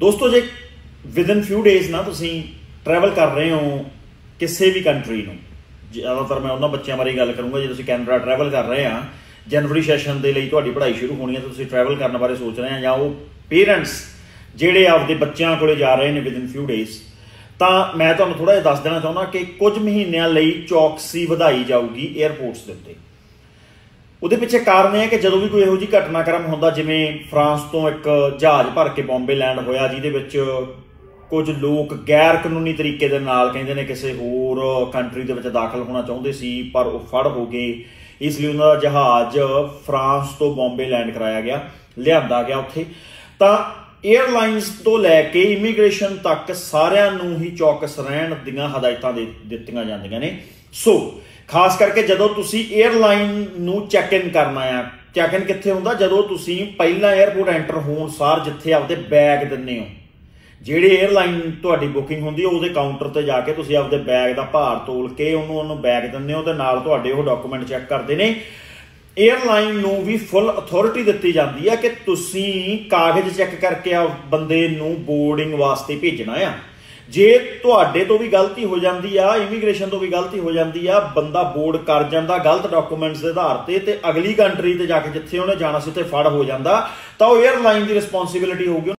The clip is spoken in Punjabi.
ਦੋਸਤੋ, ਜੇ ਵਿਦਨ ਫਿਊ ਡੇਜ਼ ਨਾ ਤੁਸੀਂ ਟਰੈਵਲ ਕਰ ਰਹੇ ਹੋ ਕਿਸੇ ਵੀ ਕੰਟਰੀ ਨੂੰ, ਜ਼ਿਆਦਾਤਰ ਮੈਂ ਉਹਨਾਂ ਬੱਚਿਆਂ ਬਾਰੇ ਗੱਲ ਕਰੂੰਗਾ, ਜੇ ਤੁਸੀਂ ਕੈਨੇਡਾ ਟਰੈਵਲ ਕਰ ਰਹੇ ਆ, ਜਨਵਰੀ ਸੈਸ਼ਨ ਦੇ ਲਈ ਤੁਹਾਡੀ ਪੜ੍ਹਾਈ ਸ਼ੁਰੂ ਹੋਣੀ ਹੈ, ਤਾਂ ਤੁਸੀਂ ਟਰੈਵਲ ਕਰਨ ਬਾਰੇ ਸੋਚ ਰਹੇ ਆ, ਜਾਂ ਉਹ ਪੇਰੈਂਟਸ ਜਿਹੜੇ ਆਪਦੇ ਬੱਚਿਆਂ ਕੋਲੇ ਜਾ ਰਹੇ ਨੇ ਵਿਦਨ ਫਿਊ ਡੇਜ਼ ਤਾਂ ਮੈਂ ਤੁਹਾਨੂੰ ਥੋੜਾ ਜਿਹਾ ਦੱਸ ਦੇਣਾ ਚਾਹੁੰਦਾ ਕਿ ਕੁਝ ਮਹੀਨਿਆਂ ਲਈ ਚੌਕਸੀ ਵਧਾਈ ਜਾਊਗੀ 에ਅਰਪੋਰਟਸ ਦੇ ਉੱਤੇ। ਉਹਦੇ ਪਿੱਛੇ ਕਾਰਨ ਇਹ ਹੈ ਕਿ ਜਦੋਂ ਵੀ ਕੋਈ ਇਹੋ ਜਿਹੀ ਘਟਨਾਕ੍ਰਮ ਹੁੰਦਾ, ਜਿਵੇਂ ਫਰਾਂਸ ਤੋਂ ਇੱਕ ਜਹਾਜ਼ ਭਰ ਕੇ ਬੰਬੇ ਲੈਂਡ ਹੋਇਆ, ਜਿਹਦੇ ਵਿੱਚ ਕੁਝ ਲੋਕ ਗੈਰ ਕਾਨੂੰਨੀ ਤਰੀਕੇ ਦੇ ਨਾਲ ਕਹਿੰਦੇ ਨੇ ਕਿਸੇ ਹੋਰ ਕੰਟਰੀ ਦੇ ਵਿੱਚ ਦਾਖਲ ਹੋਣਾ ਚਾਹੁੰਦੇ ਸੀ, ਪਰ ਉਹ ਫੜ ਹੋ ਗਏ। ਇਸ ਲਈ ਉਹਨਾਂ ਦਾ ਜਹਾਜ਼ ਫਰਾਂਸ ਤੋਂ ਬੰਬੇ ਲੈਂਡ ਕਰਾਇਆ ਗਿਆ, ਲਿਆਂਦਾ ਗਿਆ ਉੱਥੇ। ਤਾਂ 에ਅਰਲਾਈਨਸ ਤੋਂ ਲੈ ਕੇ ਇਮੀਗ੍ਰੇਸ਼ਨ ਤੱਕ ਸਾਰਿਆਂ ਨੂੰ ਹੀ ਚੌਕਸ ਰਹਿਣ ਦੀਆਂ ਹਦਾਇਤਾਂ ਦੇ ਦਿੱਤੀਆਂ ਜਾਂਦੀਆਂ ਨੇ। ਸੋ ਖਾਸ ਕਰਕੇ ਜਦੋਂ ਤੁਸੀਂ 에ਅਰਲਾਈਨ ਨੂੰ ਚੈੱਕ ਇਨ ਕਰਨਾ ਆ ਚੈੱਕ ਇਨ ਕਿੱਥੇ ਹੁੰਦਾ? ਜਦੋਂ ਤੁਸੀਂ ਪਹਿਲਾਂ 에ਅਰਪੋਰਟ ਐਂਟਰ ਹੋਣ ਸਾਰ ਜਿੱਥੇ ਆਪਦੇ ਬੈਗ ਦਿੰਨੇ ਹੋ। ਜਿਹੜੇ 에ਅਰਲਾਈਨ ਤੁਹਾਡੀ ਬੁਕਿੰਗ ਹੁੰਦੀ ਉਹਦੇ ਕਾਊਂਟਰ ਤੇ ਜਾ ਕੇ ਤੁਸੀਂ ਆਪਦੇ ਬੈਗ ਦਾ ਭਾਰ ਤੋਲ ਕੇ ਉਹਨੂੰ ਉਹਨੂੰ ਬੈਗ ਦਿੰਦੇ ਹੋ ਤੇ ਨਾਲ ਤੁਹਾਡੇ ਉਹ ਡਾਕੂਮੈਂਟ ਚੈੱਕ ਕਰਦੇ ਨੇ। 에ਅਰਲਾਈਨ ਨੂੰ ਵੀ ਫੁੱਲ ਅਥਾਰਟੀ ਦਿੱਤੀ ਜਾਂਦੀ ਆ ਕਿ ਤੁਸੀਂ ਕਾਗਜ਼ ਚੈੱਕ ਕਰਕੇ ਆ ਬੰਦੇ ਨੂੰ ਬੋਰਡਿੰਗ ਵਾਸਤੇ ਭੇਜਣਾ ਆ। ਜੇ ਤੁਹਾਡੇ ਤੋਂ ਵੀ ਗਲਤੀ ਹੋ ਜਾਂਦੀ ਆ ਇਮੀਗ੍ਰੇਸ਼ਨ ਤੋਂ ਵੀ ਗਲਤੀ ਹੋ ਜਾਂਦੀ ਆ, ਬੰਦਾ ਬੋਰਡ ਕਰ ਜਾਂਦਾ, ਗਲਤ ਡਾਕੂਮੈਂਟਸ ਦੇ ਆਧਾਰ ਤੇ ਤੇ ਅਗਲੀ ਕੰਟਰੀ ਤੇ ਜਾ ਕੇ ਜਿੱਥੇ ਉਹਨੇ ਜਾਣਾ ਸੀ, ਉੱਥੇ ਫੜ ਹੋ ਜਾਂਦਾ, ਤਾਂ ਉਹ 에ਅਰਲਾਈਨ ਦੀ ਰਿਸਪੌਂਸਿਬਿਲਿਟੀ ਹੋਊਗੀ।